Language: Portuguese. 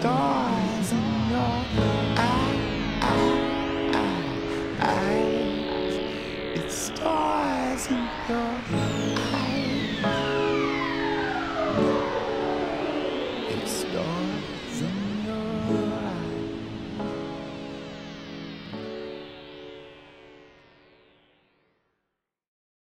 Store.